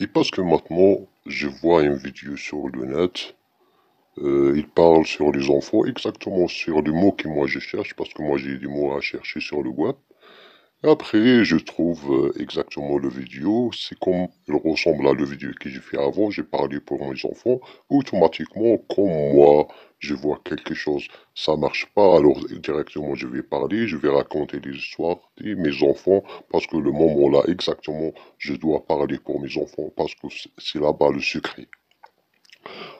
Et parce que maintenant, je vois une vidéo sur le net, euh, il parle sur les enfants, exactement sur les mots que moi je cherche, parce que moi j'ai des mots à chercher sur le web. Après, je trouve euh, exactement le vidéo, c'est comme il ressemble à la vidéo que j'ai fait avant, j'ai parlé pour mes enfants, automatiquement, comme moi, je vois quelque chose, ça marche pas, alors directement je vais parler, je vais raconter les histoires de mes enfants, parce que le moment là, exactement, je dois parler pour mes enfants, parce que c'est là-bas le secret.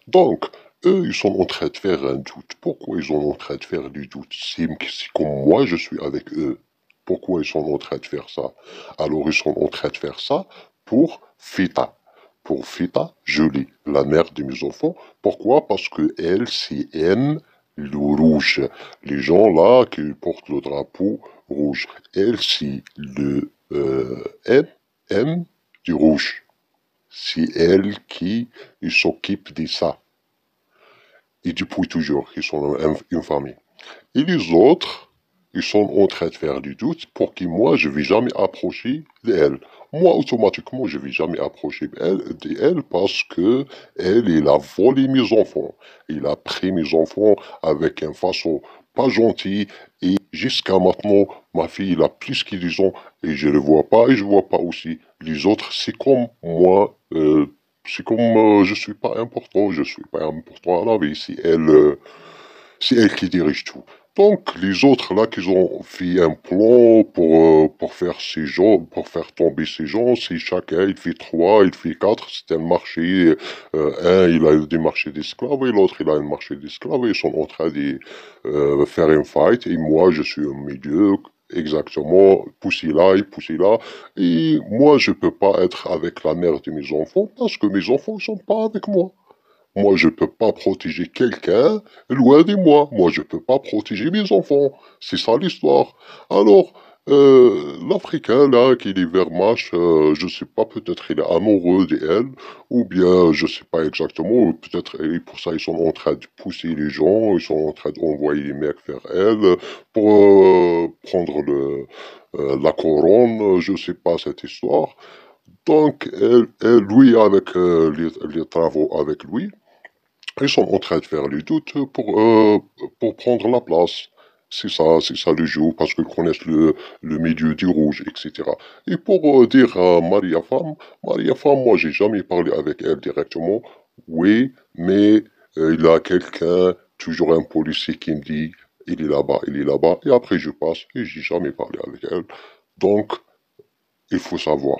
Donc, eux, ils sont en train de faire un doute. Pourquoi ils sont en train de faire du doute? C'est comme moi, je suis avec eux. Pourquoi ils sont en train de faire ça Alors ils sont en train de faire ça pour Fita. Pour Fita, lis la mère de mes enfants. Pourquoi? Parce que elle, c'est M, le rouge. Les gens là qui portent le drapeau rouge. Elle, c'est le euh, M, M du rouge. C'est elle qui s'occupe de ça. Et depuis toujours, ils sont une famille. Et les autres, ils sont en train de faire du doute pour que moi, je ne vais jamais approcher d'elle. Moi, automatiquement, je ne vais jamais approcher d'elle parce que elle, il a volé mes enfants. Il a pris mes enfants avec une façon pas gentille et jusqu'à maintenant, ma fille, il a plus qu'ils ont et je ne le vois pas et je ne vois pas aussi. Les autres, c'est comme moi, euh, c'est comme euh, je suis pas important, je suis pas important à la vie, c'est elle, euh, elle qui dirige tout. Donc les autres là qui ont fait un plan pour, euh, pour faire ces gens, pour faire tomber ces gens, c'est chacun il fait trois, il fait quatre, c'est un marché, euh, un il a des marchés d'esclaves et l'autre il a un marché d'esclaves, ils sont en train de euh, faire un fight et moi je suis au milieu, exactement, pousser là et pousser là, et moi je peux pas être avec la mère de mes enfants parce que mes enfants sont pas avec moi. Moi, je ne peux pas protéger quelqu'un loin de moi. Moi, je ne peux pas protéger mes enfants. C'est ça l'histoire. Alors, euh, l'Africain, là, qui est vers euh, je sais pas, peut-être il est amoureux d'elle, ou bien, je sais pas exactement, peut-être, pour ça, ils sont en train de pousser les gens, ils sont en train d'envoyer les mecs vers elle, pour euh, prendre euh, la couronne, je sais pas cette histoire. Donc, elle, lui, avec les travaux avec lui, ils sont en train de faire les doutes pour, euh, pour prendre la place. C'est ça, c'est ça le jeu, parce qu'ils connaissent le, le milieu du rouge, etc. Et pour euh, dire à Maria Femme, Maria Femme, moi j'ai jamais parlé avec elle directement. Oui, mais euh, il y a quelqu'un, toujours un policier qui me dit, il est là-bas, il est là-bas, et après je passe, et j'ai jamais parlé avec elle. Donc, il faut savoir.